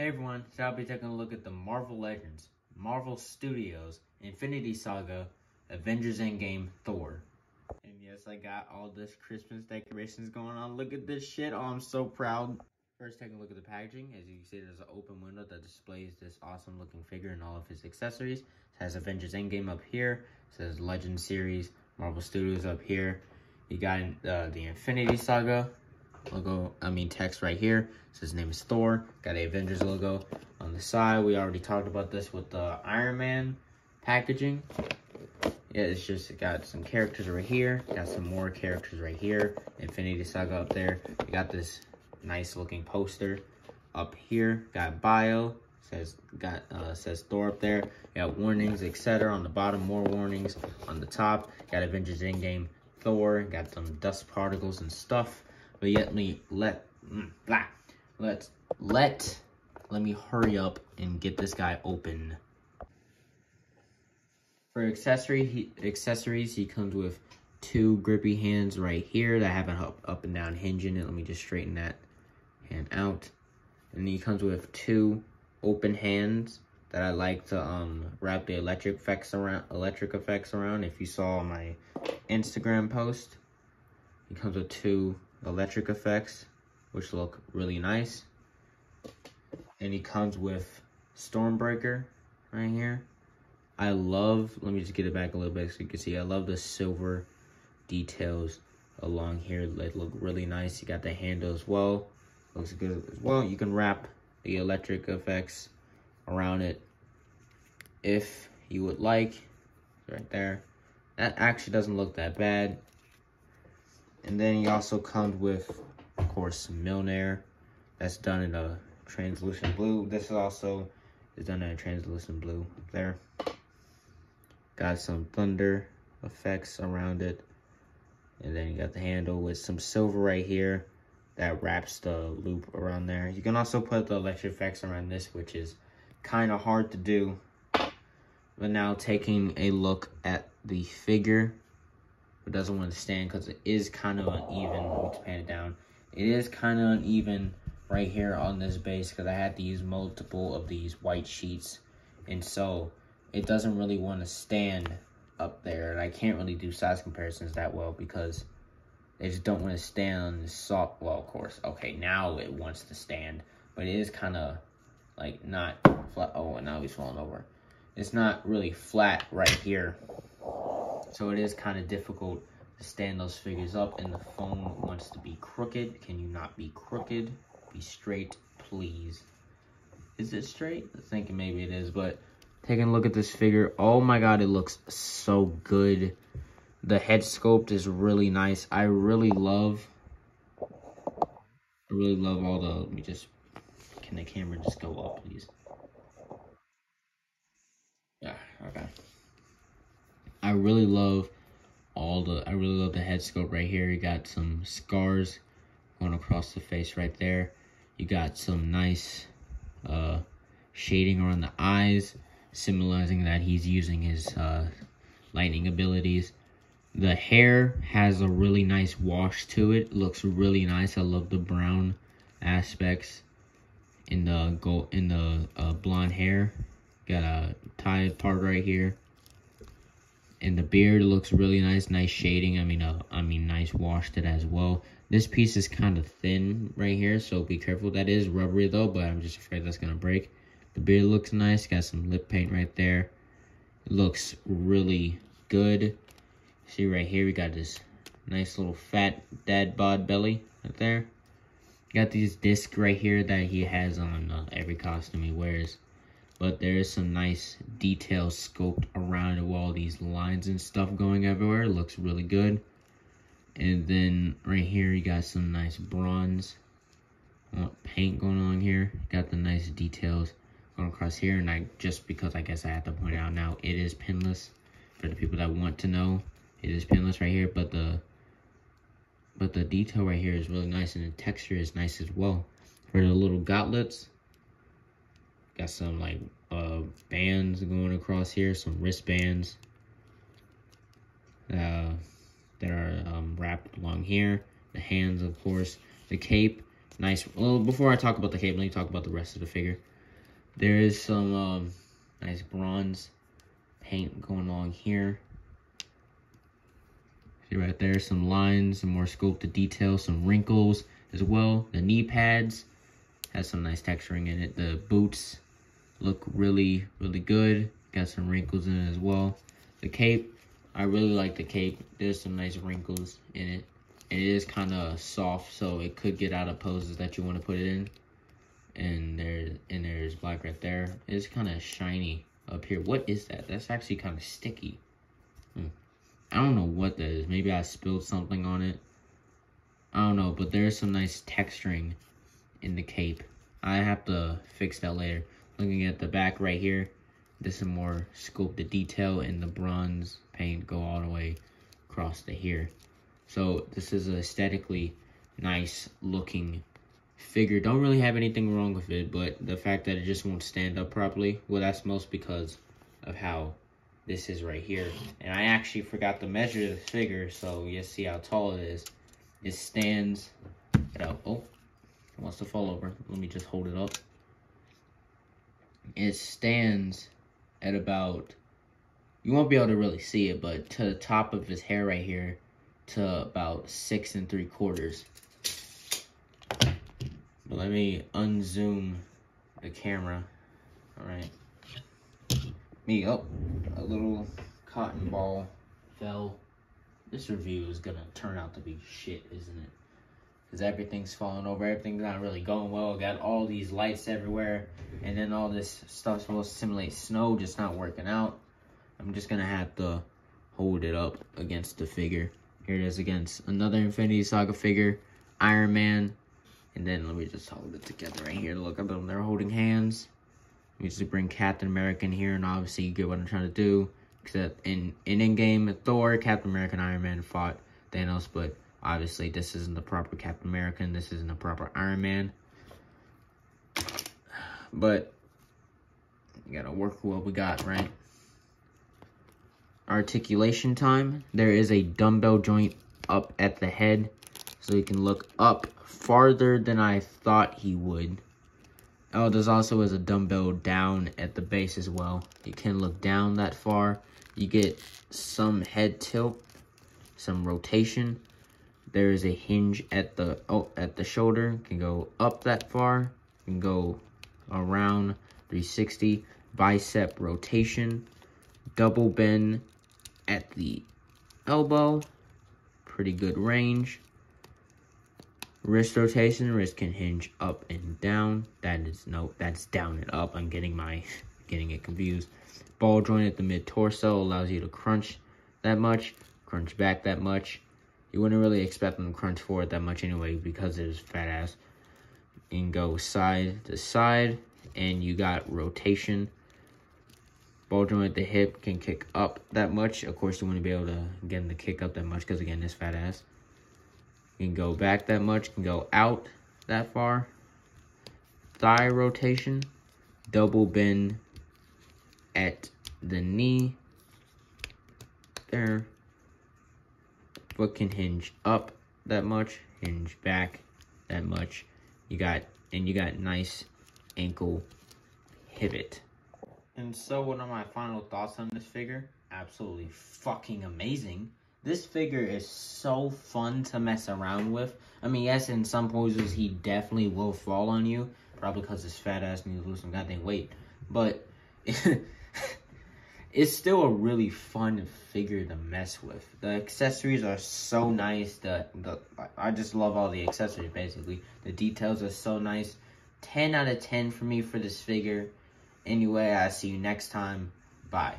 Hey everyone, today I'll be taking a look at the Marvel Legends, Marvel Studios, Infinity Saga, Avengers Endgame, Thor. And yes, I got all this Christmas decorations going on. Look at this shit. Oh, I'm so proud. First, take a look at the packaging. As you can see, there's an open window that displays this awesome looking figure and all of his accessories. It has Avengers Endgame up here. It says Legend Series, Marvel Studios up here. You got uh, the Infinity Saga logo, I mean text right here. Says his name is Thor. Got a Avengers logo on the side. We already talked about this with the Iron Man packaging. Yeah, it's just got some characters right here. Got some more characters right here. Infinity Saga up there. You got this nice looking poster up here. Got bio. Says got uh, says Thor up there. Got warnings, etc. On the bottom, more warnings. On the top, got Avengers Endgame Thor. Got some dust particles and stuff. But yet me let mm, blah, let let let me hurry up and get this guy open. For accessory he, accessories, he comes with two grippy hands right here that have an up, up and down hinge in it. Let me just straighten that hand out. And he comes with two open hands that I like to um, wrap the electric effects around. Electric effects around. If you saw my Instagram post, he comes with two electric effects, which look really nice. And he comes with Stormbreaker right here. I love, let me just get it back a little bit so you can see, I love the silver details along here. They look really nice. You got the handle as well. Looks good as well. You can wrap the electric effects around it if you would like. Right there. That actually doesn't look that bad. And then he also comes with, of course, Mjolnir. That's done in a translucent blue. This is also is done in a translucent blue there. Got some thunder effects around it. And then you got the handle with some silver right here that wraps the loop around there. You can also put the electric effects around this, which is kind of hard to do. But now taking a look at the figure, it doesn't want to stand because it is kind of uneven. Let me it down. It is kind of uneven right here on this base because I had to use multiple of these white sheets. And so it doesn't really want to stand up there. And I can't really do size comparisons that well because they just don't want to stand on the soft. Well, of course, okay, now it wants to stand. But it is kind of like not flat. Oh, and now he's falling over. It's not really flat right here. So it is kind of difficult to stand those figures up and the phone wants to be crooked. Can you not be crooked? Be straight, please. Is it straight? I'm thinking maybe it is, but taking a look at this figure, oh my god, it looks so good. The head sculpt is really nice. I really love, I really love all the, let me just, can the camera just go up, please? Yeah, okay. I really love all the, I really love the head sculpt right here. You got some scars going across the face right there. You got some nice uh, shading around the eyes, symbolizing that he's using his uh, lightning abilities. The hair has a really nice wash to it. Looks really nice. I love the brown aspects in the gold in the uh, blonde hair. Got a tied part right here and the beard looks really nice nice shading i mean uh, i mean nice washed it as well. This piece is kind of thin right here so be careful. That is rubbery though but i'm just afraid that's gonna break. The beard looks nice got some lip paint right there. It looks really good. See right here we got this nice little fat dad bod belly right there. Got these discs right here that he has on uh, every costume he wears but there is some nice detail scoped around all these lines and stuff going everywhere. It looks really good. And then right here, you got some nice bronze uh, paint going on here. Got the nice details going across here. And I just because I guess I have to point out now, it is pinless. For the people that want to know, it is pinless right here. But the but the detail right here is really nice and the texture is nice as well. For the little gauntlets, Got some like uh, bands going across here, some wristbands uh, that are um, wrapped along here. The hands, of course. The cape nice. Well, before I talk about the cape, let me talk about the rest of the figure. There is some um, nice bronze paint going along here. See right there, some lines, some more sculpted detail, some wrinkles as well. The knee pads has some nice texturing in it. The boots look really, really good. Got some wrinkles in it as well. The cape, I really like the cape. There's some nice wrinkles in it. And it is kind of soft, so it could get out of poses that you want to put it in. And there, and there's black right there. It's kind of shiny up here. What is that? That's actually kind of sticky. Hmm. I don't know what that is. Maybe I spilled something on it. I don't know, but there's some nice texturing in the cape. I have to fix that later. Looking at the back right here, there's some more sculpted detail and the bronze paint go all the way across to here. So this is a aesthetically nice looking figure. Don't really have anything wrong with it, but the fact that it just won't stand up properly, well, that's most because of how this is right here. And I actually forgot to measure the figure, so you see how tall it is. It stands at oh, it wants to fall over. Let me just hold it up. It stands at about, you won't be able to really see it, but to the top of his hair right here, to about six and three quarters. But let me unzoom the camera. All right. Me, oh, a little cotton ball fell. This review is gonna turn out to be shit, isn't it? Because everything's falling over, everything's not really going well. Got all these lights everywhere, and then all this stuff supposed to simulate snow just not working out. I'm just gonna have to hold it up against the figure. Here it is against another Infinity Saga figure, Iron Man, and then let me just hold it together right here. Look at them, they're holding hands. Me just bring Captain America in here, and obviously you get what I'm trying to do. Except in in Endgame Thor, Captain America, and Iron Man fought Thanos, but obviously this isn't the proper Captain America, this isn't the proper Iron Man. But you gotta work what we got, right? Articulation time. There is a dumbbell joint up at the head, so he can look up farther than I thought he would. Oh, there's also is a dumbbell down at the base as well. You can look down that far. You get some head tilt, some rotation. There is a hinge at the oh at the shoulder. Can go up that far. Can go around 360. Bicep rotation. Double bend at the elbow. Pretty good range. Wrist rotation, wrist can hinge up and down. That is no, that's down and up. I'm getting my, getting it confused. Ball joint at the mid torso allows you to crunch that much, crunch back that much. You wouldn't really expect them to crunch forward that much anyway because it is fat ass. And go side to side, and you got rotation. Ball joint at the hip can kick up that much. Of course, you wouldn't be able to get them to kick up that much because again, this fat ass can go back that much, can go out that far. Thigh rotation, double bend at the knee. There. Foot can hinge up that much, hinge back that much. You got, and you got nice ankle pivot. And so what are my final thoughts on this figure? Absolutely fucking amazing. This figure is so fun to mess around with. I mean, yes, in some poses he definitely will fall on you. Probably because his fat ass needs to lose some goddamn weight. But it's still a really fun figure to mess with. The accessories are so nice. The, the I just love all the accessories, basically. The details are so nice. 10 out of 10 for me for this figure. Anyway, I'll see you next time. Bye.